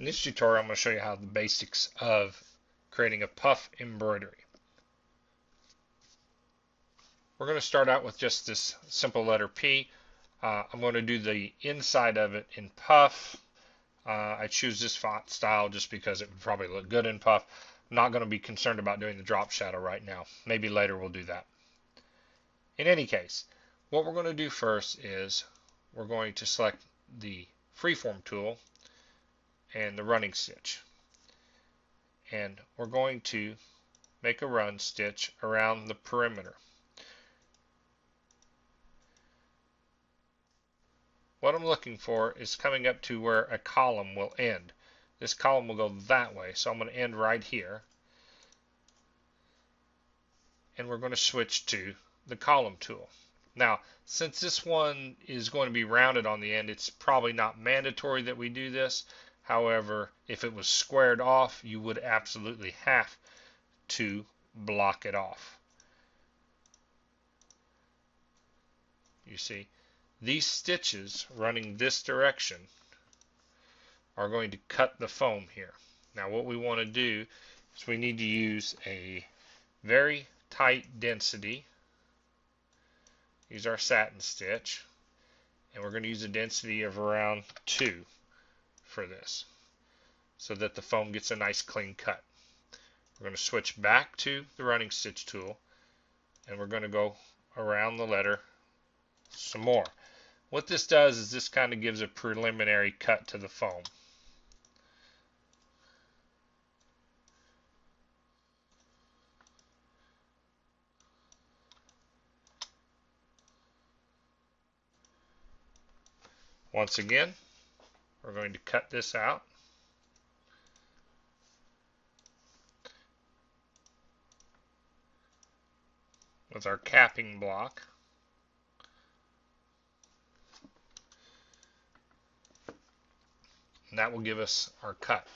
In this tutorial, I'm going to show you how the basics of creating a puff embroidery. We're going to start out with just this simple letter P. am uh, going to do the inside of it in puff. Uh, I choose this font style just because it would probably look good in puff. I'm not going to be concerned about doing the drop shadow right now. Maybe later we'll do that. In any case, what we're going to do first is we're going to select the freeform tool and the running stitch. And we're going to make a run stitch around the perimeter. What I'm looking for is coming up to where a column will end. This column will go that way, so I'm going to end right here. And we're going to switch to the column tool. Now, since this one is going to be rounded on the end, it's probably not mandatory that we do this. However, if it was squared off, you would absolutely have to block it off. You see, these stitches running this direction are going to cut the foam here. Now what we want to do is we need to use a very tight density. Use our satin stitch. And we're going to use a density of around 2 for this so that the foam gets a nice clean cut. We're going to switch back to the running stitch tool and we're going to go around the letter some more. What this does is this kind of gives a preliminary cut to the foam. Once again, we're going to cut this out. with our capping block. And that will give us our cut.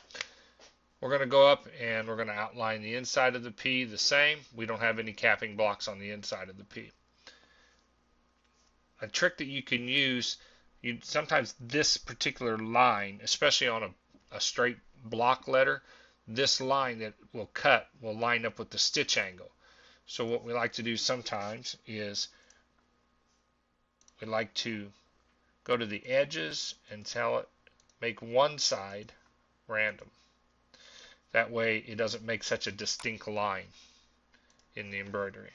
We're going to go up and we're going to outline the inside of the P the same. We don't have any capping blocks on the inside of the P. A trick that you can use you sometimes this particular line, especially on a, a straight block letter, this line that will cut will line up with the stitch angle. So what we like to do sometimes is we like to go to the edges and tell it make one side random. That way it doesn't make such a distinct line in the embroidery.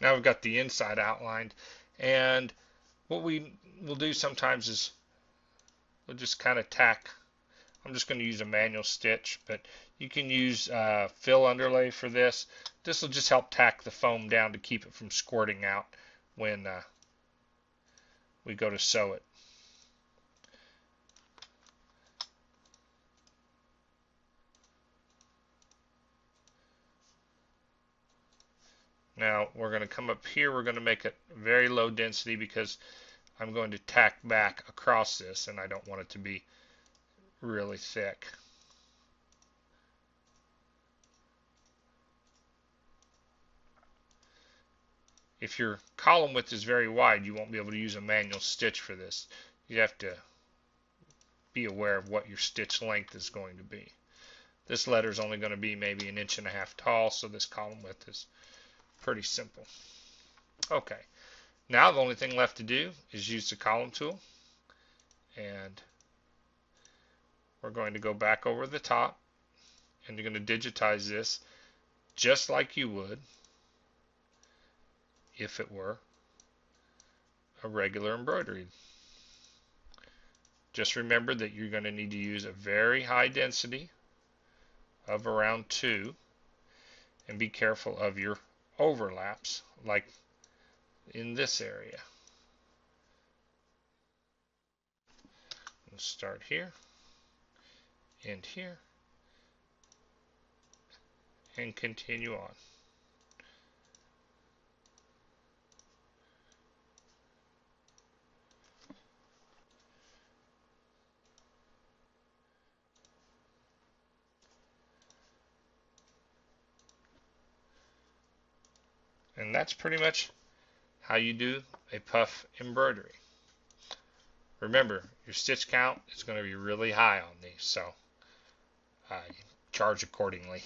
Now we've got the inside outlined and what we will do sometimes is we'll just kind of tack I'm just going to use a manual stitch but you can use uh, fill underlay for this. This will just help tack the foam down to keep it from squirting out when uh, we go to sew it Now we're going to come up here, we're going to make it very low density because I'm going to tack back across this and I don't want it to be really thick. If your column width is very wide, you won't be able to use a manual stitch for this. You have to be aware of what your stitch length is going to be. This letter is only going to be maybe an inch and a half tall, so this column width is Pretty simple. Okay. Now the only thing left to do is use the column tool. And we're going to go back over the top. And you're going to digitize this just like you would if it were a regular embroidery. Just remember that you're going to need to use a very high density of around 2 and be careful of your overlaps like in this area. Let's start here, end here, and continue on. And that's pretty much how you do a puff embroidery. remember, your stitch count is going to be really high on these, so uh, charge accordingly.